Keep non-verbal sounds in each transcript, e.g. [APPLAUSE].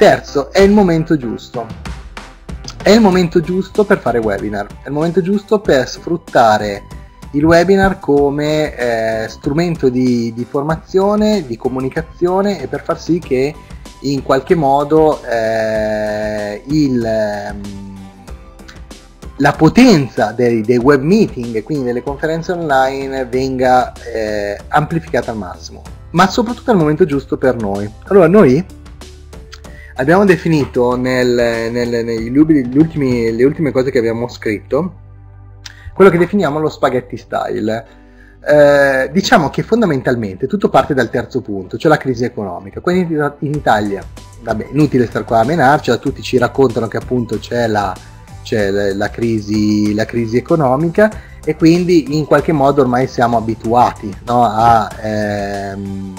Terzo, è il momento giusto. È il momento giusto per fare webinar, è il momento giusto per sfruttare il webinar come eh, strumento di, di, formazione, di comunicazione e per far sì che in qualche modo eh, il, ehm, la potenza dei, dei, web meeting quindi delle conferenze online venga eh, amplificata al massimo, ma soprattutto al momento giusto per noi. Allora noi abbiamo definito nel, nel, negli ultimi, le ultime cose che abbiamo scritto quello che definiamo lo spaghetti style. Eh, diciamo che fondamentalmente tutto parte dal terzo punto, cioè la crisi economica. Quindi in Italia, vabbè, inutile stare qua a menarci, tutti ci raccontano che appunto c'è la, c'è la, la, crisi, la crisi economica e quindi in qualche modo ormai siamo abituati no, a, ehm,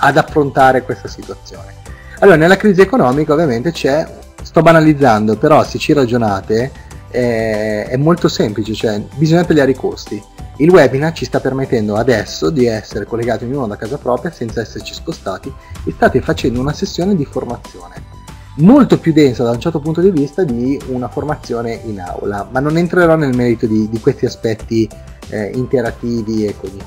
ad affrontare questa situazione. Allora, nella crisi economica ovviamente c'è, sto banalizzando, però se ci ragionate è, è molto semplice, cioè bisogna tagliare i costi. Il webinar ci sta permettendo adesso di essere collegati ognuno da casa propria senza esserci spostati e state facendo una sessione di formazione molto più densa da un certo punto di vista di una formazione in aula, ma non entrerò nel merito di, di questi aspetti eh, interattivi e così.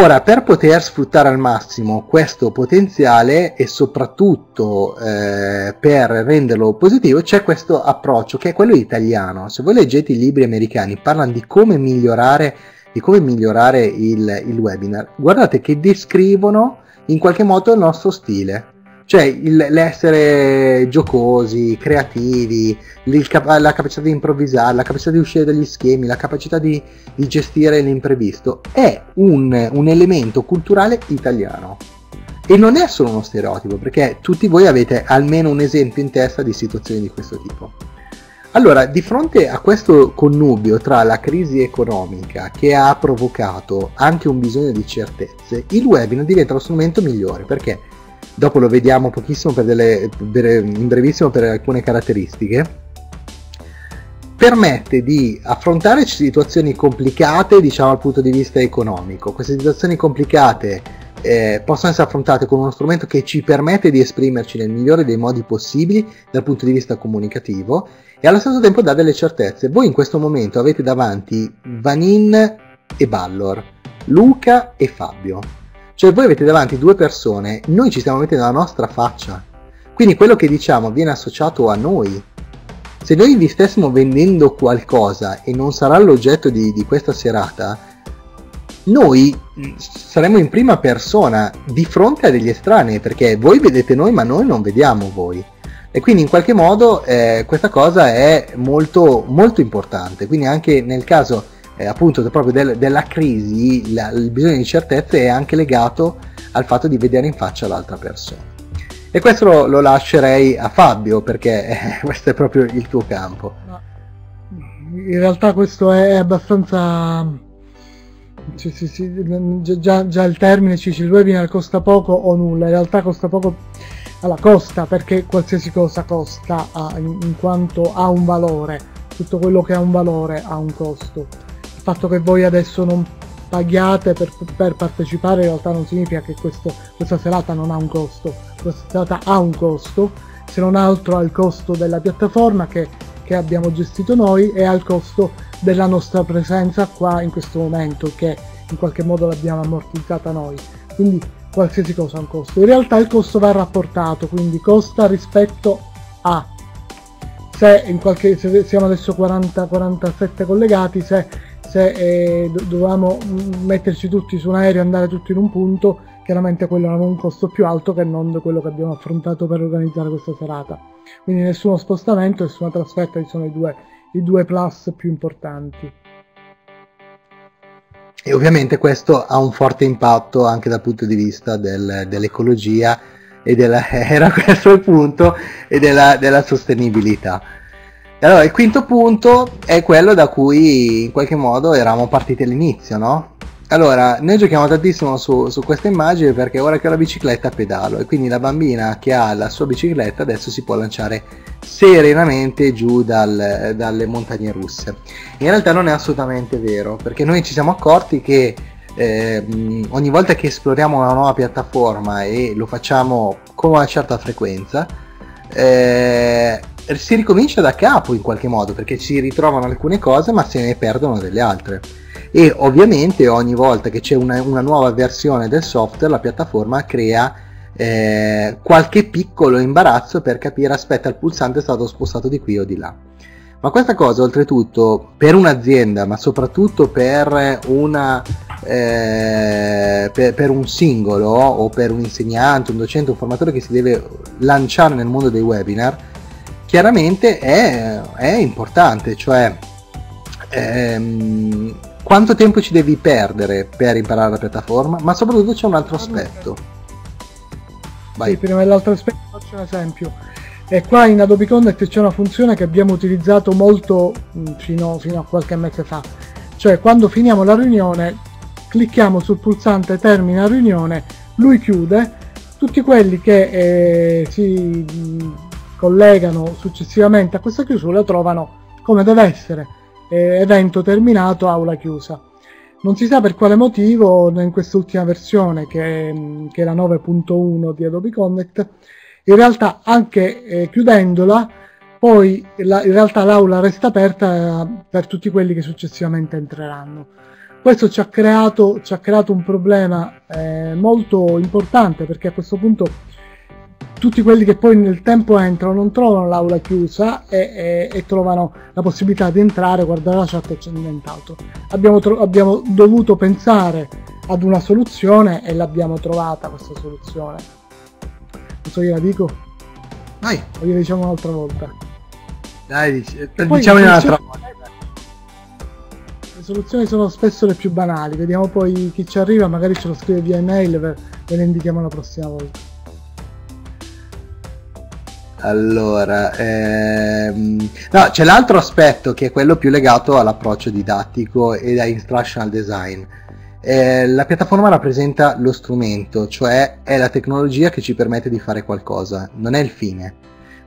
Ora, per poter sfruttare al massimo questo potenziale e soprattutto eh, per renderlo positivo, c'è questo approccio che è quello italiano. Se voi leggete i libri americani, parlano di come migliorare, di come migliorare il, il webinar. Guardate che descrivono in qualche modo il nostro stile cioè il, l'essere giocosi, creativi, la capacità di improvvisare, la capacità di uscire dagli schemi, la capacità di, di gestire l'imprevisto, è un, un elemento culturale italiano. E non è solo uno stereotipo, perché tutti voi avete almeno un esempio in testa di situazioni di questo tipo. Allora, di fronte a questo connubio tra la crisi economica che ha provocato anche un bisogno di certezze, il webinar diventa lo strumento migliore perché dopo lo vediamo pochissimo per delle, per, in brevissimo per alcune caratteristiche, permette di affrontare situazioni complicate, diciamo dal punto di vista economico. Queste situazioni complicate eh, possono essere affrontate con uno strumento che ci permette di esprimerci nel migliore dei modi possibili dal punto di vista comunicativo e allo stesso tempo dà delle certezze. Voi in questo momento avete davanti Vanin e Ballor, Luca e Fabio cioè voi avete davanti due persone, noi ci stiamo mettendo la nostra faccia. Quindi quello che diciamo viene associato a noi. Se noi vi stessimo vendendo qualcosa e non sarà l'oggetto di, di questa serata, noi saremo in prima persona di fronte a degli estranei, perché voi vedete noi ma noi non vediamo voi. E quindi in qualche modo eh, questa cosa è molto, molto importante. Quindi anche nel caso eh, appunto proprio del, della crisi, la, il bisogno di certezze è anche legato al fatto di vedere in faccia l'altra persona. E questo lo, lo lascerei a Fabio perché eh, [LAUGHS] questo è proprio il tuo campo. In realtà questo è abbastanza... Sì, sì, sì, già, già, il termine ci dice il webinar costa poco o nulla, in realtà costa poco, allora costa perché qualsiasi cosa costa in, in quanto ha un valore, tutto quello che ha un valore ha un costo fatto che voi adesso non paghiate per, per partecipare in realtà non significa che questo, questa serata non ha un costo, questa serata ha un costo, se non altro al costo della piattaforma che, che abbiamo gestito noi e al costo della nostra presenza qua in questo momento che in qualche modo l'abbiamo ammortizzata noi. Quindi qualsiasi cosa ha un costo. In realtà il costo va rapportato, quindi costa rispetto a se in qualche se siamo adesso 40 47 collegati, se se eh, dovevamo metterci tutti su un aereo e andare tutti in un punto, chiaramente quello aveva un costo più alto che non quello che abbiamo affrontato per organizzare questa serata. Quindi nessuno spostamento, nessuna trasferta, sono i due, i due plus più importanti. E ovviamente questo ha un forte impatto anche dal punto di vista del, dell'ecologia e della, [LAUGHS] era questo il punto, e della, della sostenibilità. Allora, il quinto punto è quello da cui in qualche modo eravamo partiti all'inizio, no? Allora, noi giochiamo tantissimo su, su questa immagine perché ora che ho la bicicletta pedalo e quindi la bambina che ha la sua bicicletta adesso si può lanciare serenamente giù dal, dalle montagne russe. In realtà non è assolutamente vero perché noi ci siamo accorti che eh, ogni volta che esploriamo una nuova piattaforma e lo facciamo con una certa frequenza, eh, si ricomincia da capo in qualche modo perché si ritrovano alcune cose ma se ne perdono delle altre. E ovviamente ogni volta che c'è una, una nuova versione del software la piattaforma crea eh, qualche piccolo imbarazzo per capire aspetta il pulsante è stato spostato di qui o di là. Ma questa cosa oltretutto per un'azienda ma soprattutto per una eh, per, per, un singolo o per un insegnante, un docente, un formatore che si deve lanciare nel mondo dei webinar, chiaramente è, è importante, cioè ehm, quanto tempo ci devi perdere per imparare la piattaforma, ma soprattutto c'è un altro aspetto. Vai. Sì, prima dell'altro aspetto faccio un esempio. E qua in Adobe Connect c'è una funzione che abbiamo utilizzato molto fino, fino a qualche mese fa. Cioè quando finiamo la riunione clicchiamo sul pulsante termina riunione, lui chiude, tutti quelli che eh, si collegano successivamente a questa chiusura trovano come deve essere, eh, evento terminato, aula chiusa. Non si sa per quale motivo in quest'ultima versione che, che è la 9.1 di Adobe Connect, in realtà anche eh, chiudendola poi la, in realtà l'aula resta aperta eh, per tutti quelli che successivamente entreranno. Questo ci ha creato, ci ha creato un problema eh, molto importante perché a questo punto tutti quelli che poi nel tempo entrano non trovano l'aula chiusa e, e, e trovano la possibilità di entrare, guardare la chat e c'è diventato. Abbiamo, tro- abbiamo dovuto pensare ad una soluzione e l'abbiamo trovata questa soluzione. Non so, io la dico? Vai. O gliela diciamo un'altra volta? Dai, dic- diciamo un'altra volta soluzioni sono spesso le più banali, vediamo poi chi ci arriva, magari ce lo scrive via email ve le indichiamo la prossima volta. Allora, ehm... no, c'è l'altro aspetto che è quello più legato all'approccio didattico e a instructional design. Eh, la piattaforma rappresenta lo strumento, cioè è la tecnologia che ci permette di fare qualcosa, non è il fine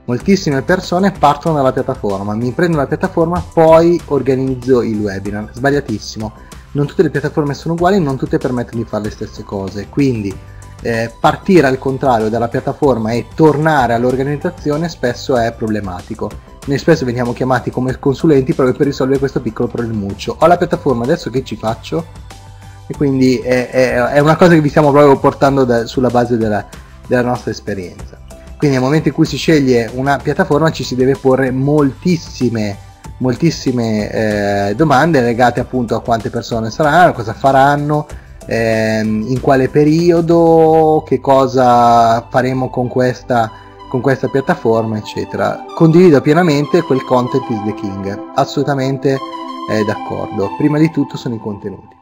moltissime persone partono dalla piattaforma, mi prendo la piattaforma, poi organizzo il webinar. Sbagliatissimo. Non tutte le piattaforme sono uguali, non tutte permettono di fare le stesse cose. Quindi eh, partire al contrario dalla piattaforma e tornare all'organizzazione spesso è problematico. Noi spesso veniamo chiamati come consulenti proprio per risolvere questo piccolo problemuccio. Ho la piattaforma, adesso che ci faccio? E quindi è, è, è una cosa che vi stiamo proprio portando da, sulla base della, della nostra esperienza. Quindi nel momento in cui si sceglie una piattaforma ci si deve porre moltissime, moltissime eh, domande legate appunto a quante persone saranno, cosa faranno, ehm, in quale periodo, che cosa faremo con questa, con questa piattaforma, eccetera. Condivido pienamente quel content is the king, assolutamente eh, d'accordo. Prima di tutto sono i contenuti.